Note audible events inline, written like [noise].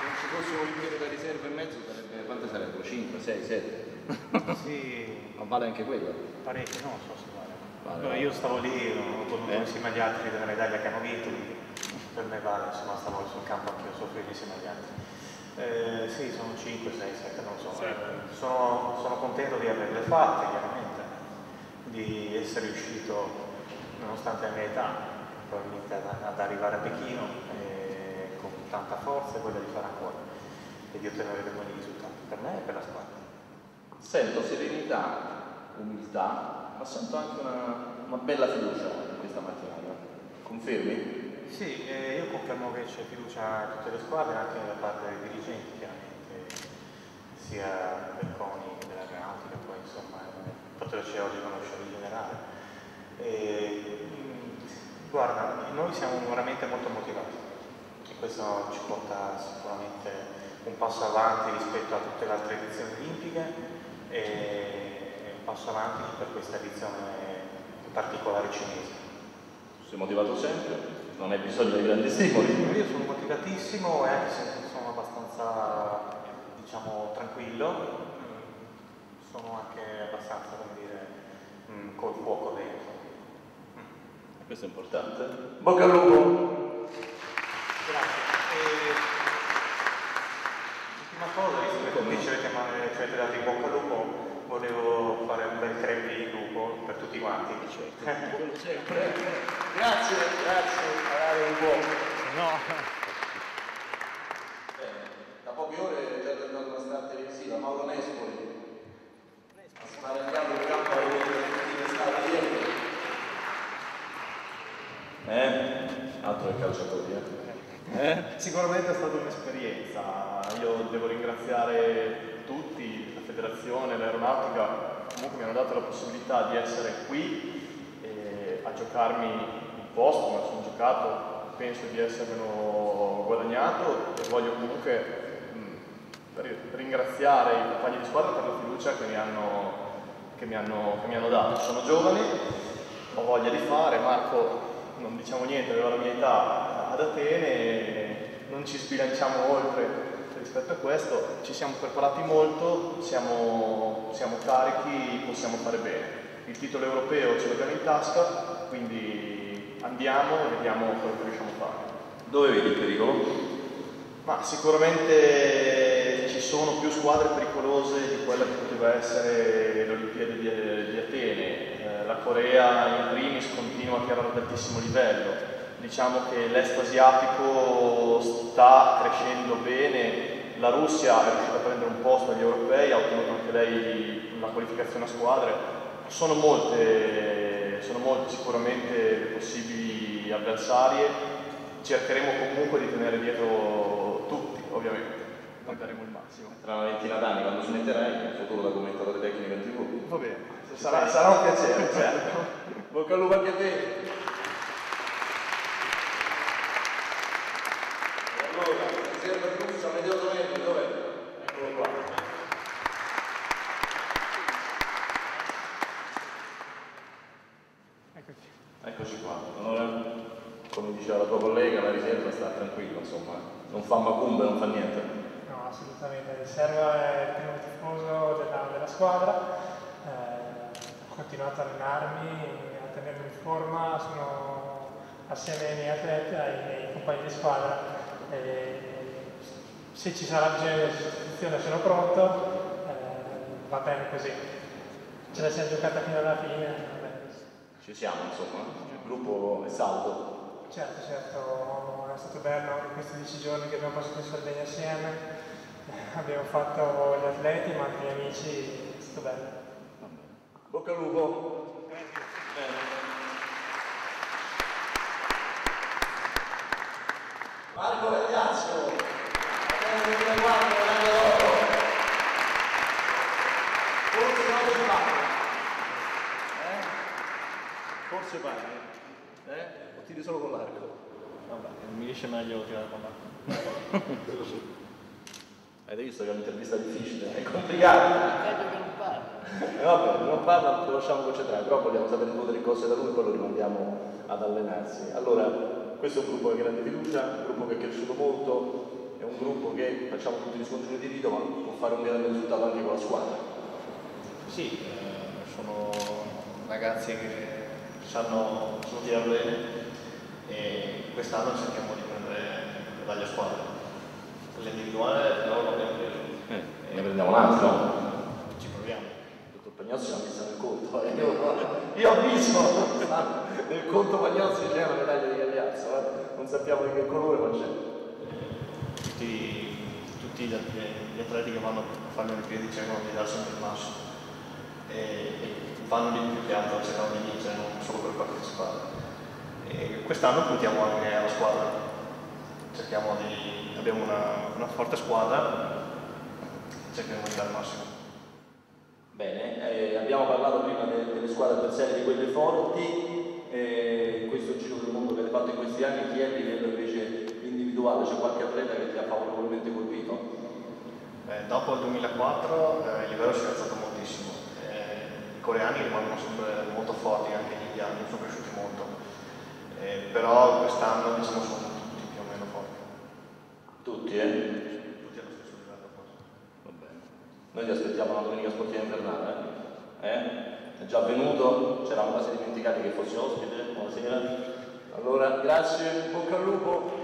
non ci fosse un olimpico da riserva e mezzo sarebbe, quante sarebbero? 5, 6, 7? Sì. Ma vale anche quello? Parecchio, no, so se vale. vale, vale. Io stavo lì, ho voluto eh? insieme agli altri della medaglia che hanno vinto, per me vale, insomma stavo sul campo anche io, soffrire insieme agli altri. Eh, sì, sono 5, 6, 7, non so. Eh, sono, sono, contento di averle fatte, chiaramente, di essere riuscito, nonostante la mia età, probabilmente ad, ad arrivare a Pechino. Eh, con tanta forza e voglia di fare ancora e di ottenere dei buoni risultati, per me e per la squadra. Sento serenità, umiltà, ma sento anche una, una bella fiducia in questa mattinata. Confermi? Sì, eh, io confermo che c'è fiducia in tutte le squadre, anche da parte dei dirigenti, chiaramente, sia del CONI che dell'aeronautica, poi insomma, fatto piacere oggi conoscere il generale. E, mh, guarda, noi siamo veramente molto motivati questo ci porta sicuramente un passo avanti rispetto a tutte le altre edizioni olimpiche e un passo avanti per questa edizione in particolare cinese. Sei motivato sempre, non hai bisogno di grandi stimoli. Io sono motivatissimo e anche se sono abbastanza, diciamo, tranquillo, mm, sono anche abbastanza, come dire, mm, col fuoco dentro. Questo è importante. Bocca al lupo! Grazie. E... Ultima cosa, visto che come ci avete, ci avete dato in bocca al lupo, volevo fare un bel crepe di lupo per tutti quanti. Sempre. Grazie, grazie, magari un po'. No. Bene, da poche ore è già diventato una star televisiva, Mauro Nespoli. Ha sbaragliato il campo alle ultime stati ieri. Eh? Altro che calciatori, eh? Eh? Sicuramente è stata un'esperienza, io devo ringraziare tutti, la federazione, l'aeronautica, comunque mi hanno dato la possibilità di essere qui e a giocarmi il posto, lo sono giocato, penso di essermelo guadagnato e voglio comunque ri- ringraziare i compagni di squadra per la fiducia che mi hanno, che mi hanno- che mi hanno dato. Sono giovani, ho voglia di fare, Marco non diciamo niente, aveva la mia età ad Atene, non ci sbilanciamo oltre rispetto a questo, ci siamo preparati molto, siamo, siamo carichi, possiamo fare bene. Il titolo europeo ce l'abbiamo in tasca, quindi andiamo e vediamo quello che riusciamo a fare. Dove vedi il pericolo? Ma sicuramente ci sono più squadre pericolose di quella che poteva essere l'Olimpiade di, di Atene. Eh, la Corea in primis continua a tirare ad altissimo livello. Diciamo che l'est asiatico sta crescendo bene, la Russia è riuscita a prendere un posto agli europei, ha ottenuto anche lei la qualificazione a squadre. Sono molte, sono molte sicuramente le possibili avversarie, cercheremo comunque di tenere dietro tutti, ovviamente, non daremo il massimo. Tra una ventina d'anni, quando smetterai, il futuro da commentatore tecnico in tv. Va bene, sarà, sarà un piacere, certo. [laughs] Bocca al lupo anche a te! Allora, riserva di Russa, Medeo Domenica, dov'è? Eccolo qua. Eccoci. Eccoci qua. Allora, come diceva la tua collega, la riserva sta tranquilla, insomma, non fa macumbe, non fa niente. No, assolutamente. Il Serva è il primo tifoso della, della squadra. Eh, ho continuato a allenarmi, a tenermi in forma, sono assieme ai miei atleti, ai miei compagni di squadra. E se ci sarà bisogno di sostituzione sono pronto, eh, va bene così. Ce la siamo giocata fino alla fine. va bene. Ci siamo, insomma, il gruppo è saldo. Certo, certo, è stato bello anche questi dieci giorni che abbiamo passato in Sardegna assieme. Eh, Abbiamo fatto gli atleti, ma anche gli amici, è stato bello. Bocca al lupo. Bene. Marco Gagliazzo, Atene 2004, medaglia d'oro. Forse non lo fa. Eh? Forse pare. Eh? O tiri solo con l'arco? Vabbè, mi riesce meglio tirare con l'acqua. [laughs] Avete visto che è un'intervista difficile? È complicata. Meglio che non parli. E vabbè, non parla, lo lasciamo concentrare, però vogliamo sapere tutte le cose da lui, poi lo rimandiamo ad allenarsi. Allora, questo è un gruppo di grande fiducia, un gruppo che è cresciuto molto, è un gruppo che facciamo tutti gli scontri di rito, ma può fare un grande risultato anche con la squadra. Sì, eh, sono ragazzi che sanno, sanno tirare bene e quest'anno cerchiamo di prendere medaglia squadra. L'individuale però l'abbiamo preso. Eh, ne prendiamo un altro? Ci proviamo. Il dottor Pagnozzi l'ha messa nel conto. eh. Io, io ho visto nel conto Pagnozzi c'è una medaglia di Gagliazzo, eh. non sappiamo di che colore ma c'è. Tutti, tutti gli, gli atleti che vanno a fare le Olimpiadi cercano di dare sempre il massimo e, e vanno di più che altro cercano di vincere, non solo per partecipare. E quest'anno puntiamo anche alla squadra, cerchiamo di, abbiamo una, una forte squadra, cerchiamo di dare il massimo. Bene, eh, abbiamo parlato prima de- delle squadre avversarie di quelle forti, eh, questo giro del mondo che avete fatto in questi anni, chi è a livello invece individuale? C'è qualche atleta che ti ha favorevolmente colpito? Eh, dopo il 2004 eh, il livello si è alzato moltissimo, Eh, i coreani rimangono sempre molto forti, anche gli indiani sono cresciuti molto, Eh, però quest'anno diciamo sono tutti più o meno forti, Tutti, eh? tutti allo stesso livello forse. Va bene. Noi ti aspettiamo una domenica sportiva invernale, eh? È già venuto, c'eravamo quasi dimenticati che fossi ospite, buonasera. Allora, grazie, bocca al lupo.